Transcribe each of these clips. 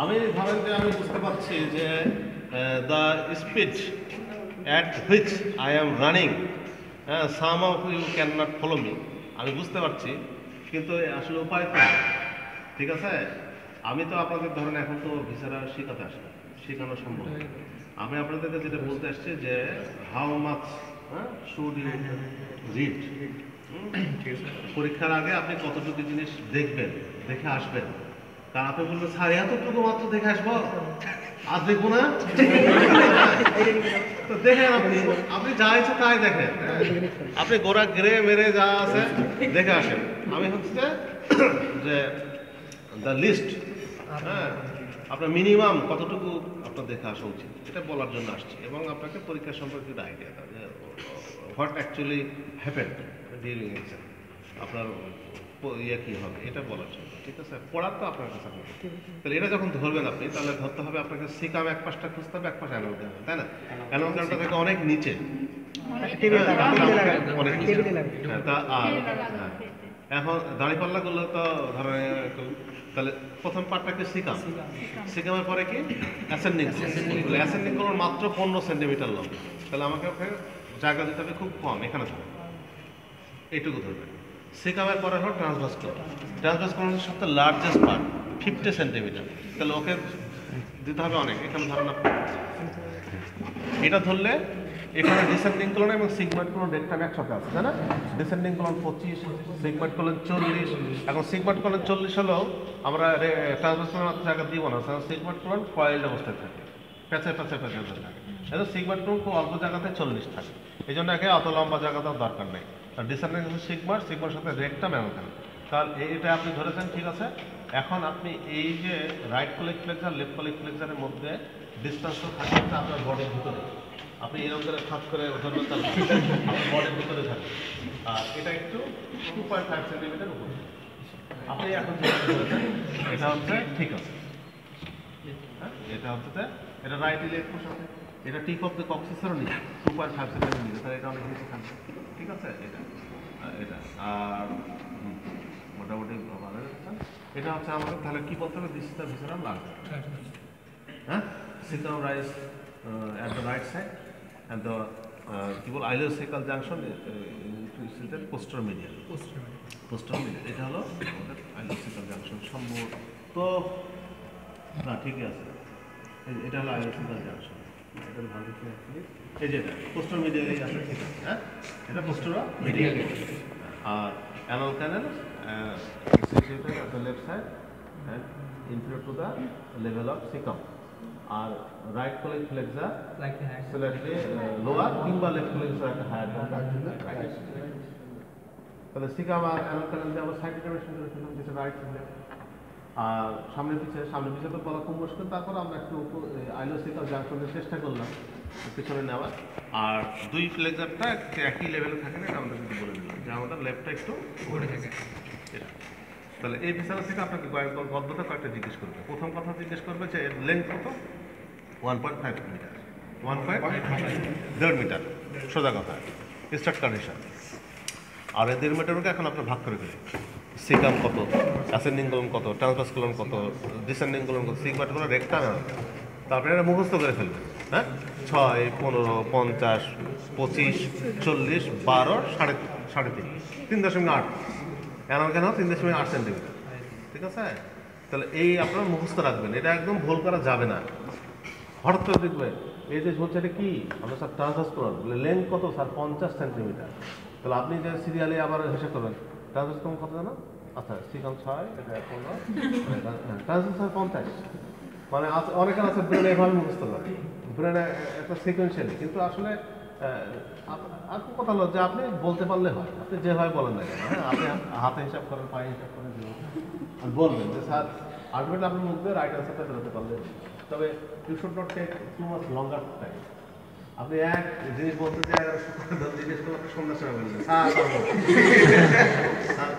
আমি ধরেন যে আমি বুঝতে পারছি যে the speed at which I am running হ্যাঁ some of you can not follow me আমি বুঝতে পারছি, কিন্তু আসলে উপায় তো ঠিক আছে? আমি তো আপনাদের ধরেন এখন তো ভিসারা শেখাতে আসি শেখানো সম্ভব। আমি আপনাদেরকে যেটা বলতে আসছি যে how much should you read পরীক্ষার আগে আপনি কতটুকু জিনিস দেখবেন দেখে আসবেন? কারণ আপনি বলবেন স্যার এতটুকু মাত্র দেখে আসব? আর দেখব না? তো দেখেন আপনি আপনি যা ইচ্ছে তাই দেখেন? আপনি গোড়া গ্রে মেরে যা আছে দেখে আসেন। আমি হচ্ছে যে দ্য লিস্ট হ্যাঁ আপনার মিনিমাম কতটুকু আপনার দেখে আসা উচিত? এটা বলার জন্য আসছি। এবং আপনাকে পরীক্ষা সম্পর্কে একটা আইডিয়া দেয় যে what actually happened during exam আপনার ইয়ে কী হবে? এটা বলার জন্য। ঠিক আছে? পড়ার তো আপনার কাছে হবে তাহলে এটা যখন ধরবেন আপনি তাহলে ধরতে হবে আপনাকে সিকাম এক পাশটা খুঁজতে হবে এক পাশে অ্যানোগ্রাম তাই না? অ্যানোগ্রামটা থেকে অনেক নিচে। এখন দাঁড়িপাল্লাগুলো তো ধরেন তাহলে প্রথম পার্টটাকে সিকাম সিকামের পরে কি? অ্যাসেন্ডিং অ্যাসেন্ডিং করুন মাত্র পনেরো সেন্টিমিটার লম্বা। তাহলে আমাকে জায়গা দিতে হবে খুব কম এখানে ধরবে এইটুকু ধরবে। সিকামের পরে হলো ট্রান্সভার্স করুন ট্রান্সভার্স করুন সবথেকে লার্জেস্ট পার্ট ফিফটি সেন্টিমিটার তাহলে ওকে দিতে হবে অনেক এখানে আপনি এটা ধরলে এখানে ডিসেন্ডিং কলন এবং সিগমেন্ট কলন টাইম একসাথে আছে, তাই না? ডিসেন্ডিং কলন পঁচিশ সিগমেন্ট কলন চল্লিশ, এখন সিগমেন্ট কলন চল্লিশ হলেও আমরা কলন জায়গা দিব না, কারণ সিগমেন্ট কলন কয়েল অবস্থায় থাকে পেঁচে পেঁচে পেঁচে থাকে। এটা সিগমেন্ট কলন খুব অল্প জায়গাতে চল্লিশ থাকে, এই জন্য একে অত লম্বা জায়গাতেও দরকার নেই। আর ডিসেন্ডিং সিগমার সিগমার সাথে রেটটা মেমোখান তাহলে এই- এটা আপনি ধরেছেন, ঠিক আছে? এখন আপনি এই যে right colic flexure left colic ফ্লেক্সারের মধ্যে ডিস্টেন্সটা থাকে আপনার বডির ভিতরে। আপনি এরকম করে খাত করে ধরবেন তাহলে আপনার বডির ভিতরে থাকে আর এটা একটু টু পয়েন্ট ফাইভ সেন্টিমিটার উপরে। আপনি এখন এটা হচ্ছে ঠিক আছে। হ্যাঁ? এটা হচ্ছে এটা রাইট ইলেক সাথে এটা টিপ অফ দ্য কক্সিসেরও নিচে টু পয়েন্ট ফাইভ সেন্টিমিটার নিচে তাহলে এটা অনেক নিচে থাকবে ঠিক আছে? এটা এটা আর মোটামুটি ভালো যাচ্ছে এটা হচ্ছে আমাদের তাহলে কি বলতে হবে? দ্য ভিসারাল লার্জ হ্যাঁ? Caecum rise at the right side and the কি বল ileocaecal junction posteromedial posteromedial এটা হলো আমাদের জাংশন সম্ভব। তো না ঠিকই আছে। এটা হলো আইলোসেকাল জাংশন এটা ভালো করে actually। এই যে এটা পোস্টার মিডিয়াই আছে ঠিক আছে হ্যাঁ? এটা posteromedial R anal canal situated at the left side and inferior to the level of cecum R right colic flexure slightly lower কিংবা লেফট ফ্লেক্সার একটা হায়ার তাহলে সিকাম আর অ্যানাল ক্যানেল দিয়ে আমরা সাইড ডিটারমিনেশন করে ফেললাম যেটা right আর সামনে পিছিয়ে সামনে পিছিয়ে তো বলা খুব মুশকিল তারপর আমরা একটু আইলোসিকাল জাংশনের চেষ্টা করলাম পিছনে নেওয়ার। আর দুই ফ্লেক্সারটা একই লেভেলে থাকে না এটা আমরা কিন্তু বলে দিলাম যে আমাদের লেফটটা একটু উপরে থাকে। তাহলে এই বিষয় থেকে আপনাকে গদ্যটা কয়েকটা জিজ্ঞেস করবে। প্রথম কথা জিজ্ঞেস করবে যে এর লেন্থ কত? One point five metre one point দেড় মিটার সোজা কথা। স্টার্ট কন্ডিশন আর এই দেড় মিটারকে এখন আপনার ভাগ করে ফেলে। সিকাম কত? অ্যাসেন্ডিং কলম কত? ট্রান্সভার্স কলম কত? ডিসেন্ডিং কলম কত? সিগমাট কোনো রেখটা না তারপরে এটা মুখস্থ করে ফেলবে। হ্যাঁ? ছয়, পনেরো, পঞ্চাশ, পঁচিশ, চল্লিশ, বারো, সাড়ে সাড়ে তিন। তিন দশমিক আট। এমন কেন? তিন দশমিক আট সেন্টিমিটার ঠিক আছে? তাহলে এই আপনার মুখস্থ রাখবেন। এটা একদম ভুল করা যাবে না। হঠাৎ করে দেখবেন, এই যে বলছে এটা কি? আমরা স্যার ট্রান্সভার্স করুন বলে, লেন্থ কত? স্যার, পঞ্চাশ সেন্টিমিটার। তাহলে আপনি যে সিরিয়ালে আবার হিসেব করবেন, ট্রান্সভার্স কম কত জানো? আচ্ছা সিকাম ছয়, এটা পনেরো ট্রান্সভার্স স্যার পঞ্চাশ। মানে অনেকের আছে, ব্রেনে এভাবে মুখস্থ করে। ব্রেনে একটা সিকোয়েন্সিয়ালি কিন্তু আসলে আহ, আপ- আপনার কথা হলো যে আপনি বলতে পারলে হয়। আপনি যেভাবে বলেন না কেন? হ্যাঁ আপনি হাতে হিসাব করেন পায়ে হিসাব করেন। আর বলবেন যে স্যার আলটিমেটলি আপনি মুখ দিয়ে রাইট আনসারটা বেরোতে পারলে তবে you should not take too much longer time আপনি এক জিনিস বলতে যে জিজ্ঞেস করলে আপনি সন্ধ্যার সময় বলবেন স্যার স্যার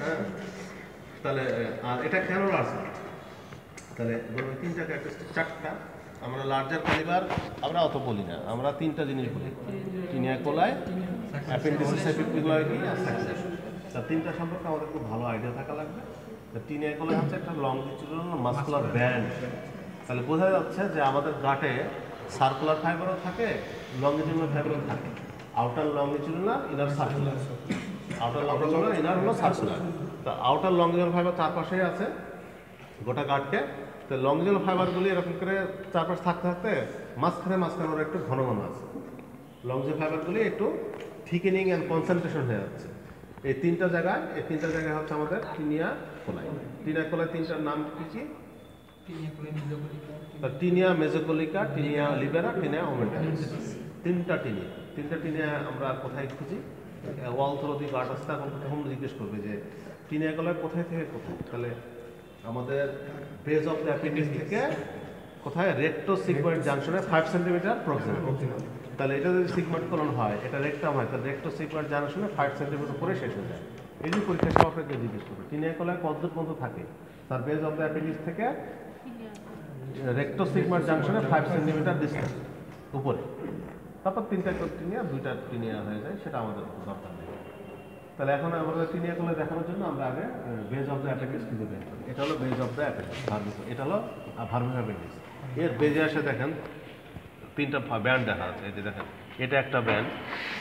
হ্যাঁ তাহলে আর এটা কেন আসবে তাহলে ধরুন তিনটা ক্যারেক্টারিস্টিক চারটা। আমরা লার্জার ক্যালিবার আমরা অত বলি না। আমরা তিনটা জিনিস বলি। টিনিয়া কোলায় অ্যাপেন্ডিসিস তা তিনটা সম্পর্কে আমাদের খুব ভালো আইডিয়া থাকা লাগবে। টিনিয়া কোলায় হচ্ছে একটা লংজিটিউডাল মাস্কুলার ব্যান্ড তাহলে বোঝা যাচ্ছে যে আমাদের গাটে সার্কুলার ফাইবারও থাকে লংজিটিউডাল ফাইবারও থাকে। Outer longitudinal inner circular outer longitudinal inner হলো সার্কুলার তা আউটার লংজিটিউডাল ফাইবার চারপাশেই আছে। গোটা গাঠকে তো লংজিটিউডাল ফাইবারগুলি এরকম করে চারপাশ থাকতে থাকতে মাঝখানে মাঝখানে ওরা একটু ঘন ঘন আছে লংজি ফাইবারগুলি একটু থিকেনিং অ্যান্ড কনসেন্ট্রেশন হয়ে যাচ্ছে। এই তিনটা জায়গায় এই তিনটা জায়গায় হচ্ছে আমাদের টিনিয়া কোলাই টিনিয়া কোলাই তিনটার নাম কি কি? Taenia mesocolica. Taenia libera taenia omentalis তিনটা টিনিয়া। তিনটা টিনিয়া আমরা কোথায় খুঁজি? ওয়াল থ্রোদি গার্ড এখন তখন জিজ্ঞেস করবে যে টিনিয়া কলার কোথায় থেকে কোথায়? তাহলে আমাদের বেজ অফ দ্য অ্যাপেন্ডিক্স থেকে কোথায়? রেক্টো সিগমেন্ট জাংশনে ফাইভ সেন্টিমিটার প্রক্সিমাল তাহলে এটা যদি সিগমেন্ট কলন হয় এটা রেক্টাম হয় তাহলে রেক্টো সিগমেন্ট জাংশনে ফাইভ সেন্টিমিটার উপরে শেষ হয়ে যায়। এই যে পরীক্ষা সব আপনাকে জিজ্ঞেস করবে টিনিয়া কলায় কতদূর পর্যন্ত থাকে? তার বেজ অফ দ্য অ্যাপেন্ডিক্স থেকে রেক্টো সিগমার জাংশনে ফাইভ সেন্টিমিটার ডিস্টেন্স উপরে। তারপর তিনটা টিনিয়া দুইটা টিনিয়া হয়ে যায় সেটা আমাদের দরকার নেই। তাহলে এখন আমাদের টিনিয়াগুলো দেখানোর জন্য আমরা আগে বেজ অফ দ্য অ্যাপেন্ডিক্স খুঁজে বের করি। এটা হলো base of the appendix vermis এটা হলো ভার্মিস অ্যাপেন্ডিক্স এর বেজে আসে দেখেন, তিনটা ব্যান্ড দেখা আছে এই যে দেখেন, এটা একটা ব্যান্ড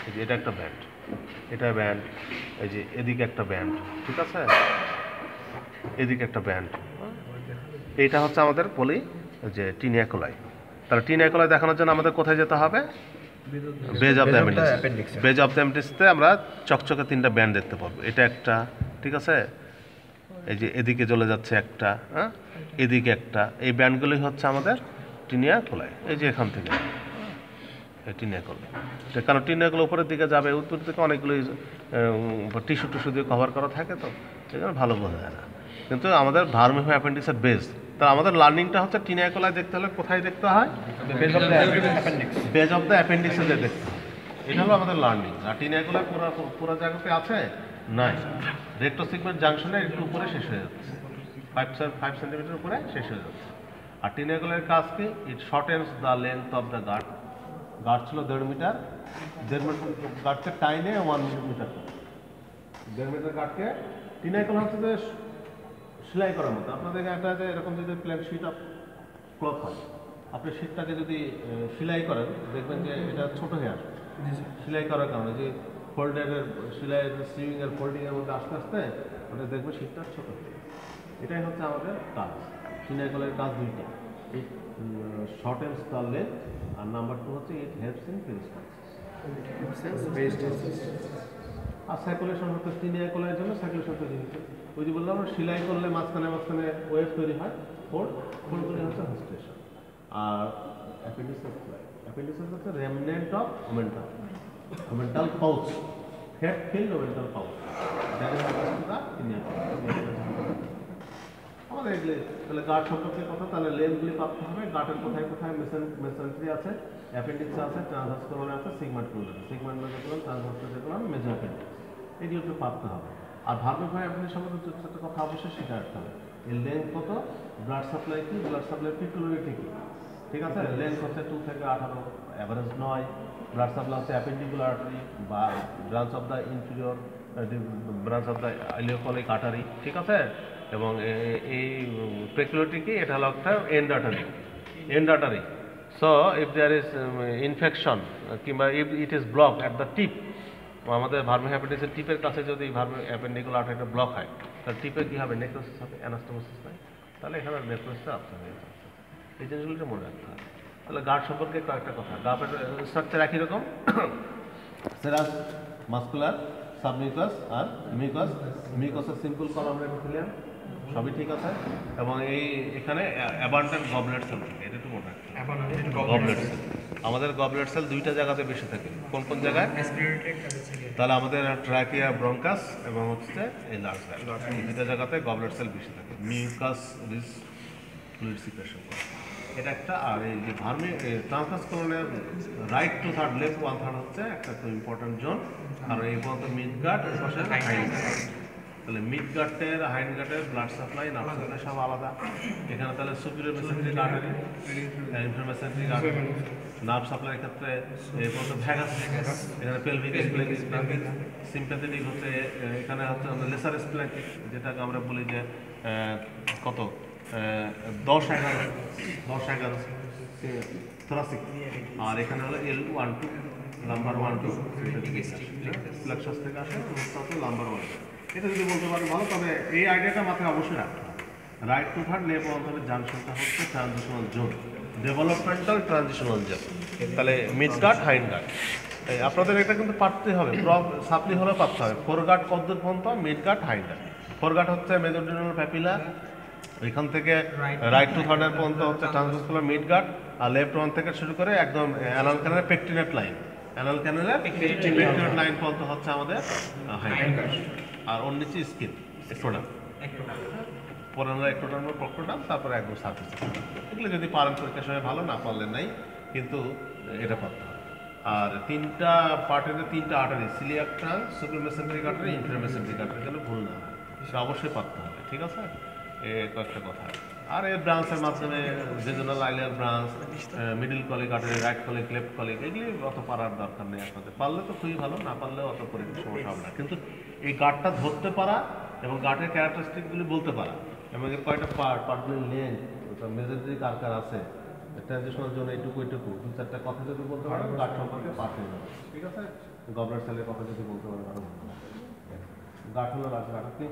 এই যে এটা একটা ব্যান্ড এটা ব্যান্ড এই যে এদিকে একটা ব্যান্ড ঠিক আছে? এদিকে একটা ব্যান্ড এইটা হচ্ছে আমাদের বলি যে টিনিয়াকোলাই তাহলে টিনিয়াকোলাই দেখানোর জন্য আমাদের কোথায় যেতে হবে? Base of the appendix base of the অ্যাপেন্ডিক্সতে আমরা চকচকে তিনটা ব্যান্ড দেখতে পাবো। এটা একটা ঠিক আছে? এই যে এদিকে চলে যাচ্ছে একটা হ্যাঁ? এদিকে একটা। এই ব্যান্ডগুলি হচ্ছে আমাদের টিনিয়া কোলাই। এই যে এখান থেকে। Taenia coli. কারণ টিনিয়াগুলো উপরের দিকে যাবে? উত্তর দিকে অনেকগুলো টিস্যু টিস্যু দিয়ে কভার করা থাকে তো। সেই জন্য ভালো বোঝা যায় না। কিন্তু আমাদের ভার্মিফা অ্যাপেন্ডিক্সের বেস তা আমাদের লার্নিংটা হচ্ছে টিনিয়া কোলাই দেখতে হলে কোথায় দেখতে হয়? Base of the appendix base of the অ্যাপেন্ডিক্সে যে দেখতে। এটা হলো আমাদের লার্নিং আর টিনিয়াগুলো পুরো পুরো জায়গাতে আছে? নাই। রেক্টো সিগমেন্ট জাংশনে একটু উপরে শেষ হয়ে যাচ্ছে। ফাইভ ফাইভ সেন্টিমিটার উপরে শেষ হয়ে যাচ্ছে। আর টিনিয়াগুলোর কাজ কি? It shortens the length of the gut gut ছিল দেড় মিটার দেড় মিটার গার্ডকে টাইনে ওয়ান মিটার দেড় মিটার গার্ডকে টিনিয়াগুলো হচ্ছে যে সেলাই করার মতো। আপনাদের একটা যে এরকম যদি প্লেন শিট অফ ক্লথ হয় আপনি শীটটাকে যদি সেলাই করেন দেখবেন যে এটা ছোট হয়ে আসবে। সেলাই করার কারণে যে ফোল্ডারের সেলাইয়ের সুইং এর ফোল্ডিং এর মধ্যে আস্তে আস্তে ওটা দেখবে শীটটা ছোট হয়ে। এটাই হচ্ছে আমাদের কাজ। সিলাই কলের কাজ দুইটা। It short and star length R number two হচ্ছে ইট হেল্পস ইন আর সাইকুলেশন হচ্ছে সিনিয়া কলের জন্য সাইকুলেশন তৈরি হচ্ছে। ওই যে বললাম, সেলাই করলে মাঝখানে মাঝখানে ওয়েভ তৈরি হয় ফোল্ড ফোল্ডগুলি হচ্ছে হস্টেশন আর অ্যাপেন্ডিক্স ফ্লাই অ্যাপেন্ডিক্স হচ্ছে remnant of omental omental pouch fat filled omental pouch আমাদের এগুলো, তাহলে গার্ড সম্পর্কে কথা, তাহলে লেন্সগুলি প্রাপ্ত হবে। গার্ডের কোথায় কোথায় মেসেন মেসেন্ট্রি আছে অ্যাপেন্ডিক্স আছে ট্রান্সভার্সকোলন আছে সিগমেন্ট কোলন আছে। Segment mesocolon transverse colon meso appendix এগুলো একটু প্রাপ্ত হবে। আর ভার্মিফাই অ্যাপেন্ডিক্স সম্বন্ধে ছোট কথা অবশ্যই শিখে রাখতে হবে। এর লেন্থ কত? ব্লাড সাপ্লাই কি? ব্লাড সাপ্লাই পিকুলারিটি কি? ঠিক আছে? লেন্থ হচ্ছে টু থেকে আঠারো অ্যাভারেজ নয়। ব্লাড সাপ্লাই হচ্ছে অ্যাপেন্ডিকুলার আর্টারি বা branch of the inferior branch of the ileocolic artery ঠিক আছে? এবং এই পেকুলারিটি কি? এটা হলো একটা end artery end artery so if there is infection কিংবা if it is block at the tip আমাদের ভার্মি হ্যাপেটিসের টিপের কাছে যদি ভার্মি অ্যাপেন্ডিকুল আর্টারিটা ব্লক হয়, তাহলে টিপে কী হবে? নেক্রোসিস হবে অ্যানাস্টোমোসিস হয় তাহলে এখানে নেক্রোসিসটা আপসার হয়ে যাচ্ছে। এই জিনিসগুলোকে মনে রাখতে হবে। তাহলে গার্ড সম্পর্কে কয়েকটা কথা। গার্ডের স্ট্রাকচার একই রকম? সেরাস মাস্কুলার সাবমিউকাস আর মিউকাস মিউকাসের সিম্পল কলম রেখেছিলাম সবই ঠিক আছে। এবং এই এখানে অ্যাবান্ডেন্ট গবলেট সেল থাকে এটা একটু মনে রাখতে গবলেট সেল। আমাদের গবলেট সেল দুইটা জায়গাতে বেশি থাকে। কোন কোন জায়গায়? তাহলে আমাদের ট্রাকিয়া ব্রঙ্কাস এবং হচ্ছে এই লার্জ এই দুইটা জায়গাতে গবলেট সেল বেশি থাকে। মিউকাস রিস ফ্লুইড সিক্রেশন। এটা একটা। আর এই যে ভার্মি ট্রান্সফার্স করণের right two third left one third হচ্ছে একটা খুব ইম্পর্টেন্ট জোন আর এই পর্যন্ত মিড গার্ড এর পাশে তাহলে মিড গার্টের হাইন্ড গার্টের ব্লাড সাপ্লাই নার্ভ সব আলাদা। এখানে তাহলে superior mesenteric artery inferior mesenteric artery nerve সাপ্লাইয়ের ক্ষেত্রে পর্যন্ত ভ্যাগাস এখানে পেলভিক স্প্লেনিক সিম্প্যাথেটিক হচ্ছে এখানে হচ্ছে লেসার স্প্লেনিক যেটাকে আমরা বলি যে কত? দশ এগারো। দশ এগারো। থরাসিক আর এখানে হলো L one two number one two plexus থেকে আসে নাম্বার ওয়ান এটা যদি বলতে পারি ভালো তবে এই আইডিয়াটা মাথায় অবশ্যই রাখতে রাইট টু থার্ড লেপ অন্তরের জাংশনটা হচ্ছে transitional zone developmental transitional zone তাহলে মিড গার্ড হাইন্ড গার্ড আপনাদের এটা কিন্তু পারতে হবে সাপ্লি হলে পারতে হবে। ফোর গার্ড কদ্দূর পর্যন্ত mid gut hind gut fore gut হচ্ছে মেজোডিনাল প্যাপিলা এখান থেকে রাইট টু থার্ডের পর্যন্ত হচ্ছে ট্রান্সভার্সকুলার মিড গার্ড আর লেফট ওয়ান থেকে শুরু করে একদম অ্যানাল ক্যানেলের পেকটিনেট লাইন অ্যানাল ক্যানেলের পেকটিনেট লাইন পর্যন্ত হচ্ছে আমাদের আর ওর নিচে স্কিন একটোটার পর প্রক্টোটাম তারপরে একদম সার্ভিস এগুলো যদি পারেন পরীক্ষার সময় ভালো না পারলে নাই কিন্তু এটা পারতে হবে। আর তিনটা পার্টের তিনটা artery coeliac trunk superior mesenteric artery inferior mesenteric artery যেন ভুল না। হয় সেটা অবশ্যই পারতে হবে ঠিক আছে? এ কয়েকটা কথা আর এই ব্রাঞ্চের মাধ্যমে jejunal ileal branch middle colic artery right colic left colic এগুলি অত পারার দরকার নেই আপনাদের। পারলে তো খুবই ভালো না পারলে অত পরীক্ষার সমস্যা হবে না। কিন্তু এই গার্ডটা ধরতে পারা এবং গার্ডের ক্যারেক্টারিস্টিকগুলি বলতে পারা এবং এর কয়টা পার্ট পার্টগুলি লেন্থ মেজরিটি কার কার আছে ট্রানজিশনের জন্য এইটুকু এইটুকু দু চারটা কথা যদি বলতে পারেন গার্ড সম্পর্কে পাঠ হয়ে যাবে ঠিক আছে? গভর্নর সেলের কথা যদি বলতে পারেন আরও গার্ড হলো রাখবে কি?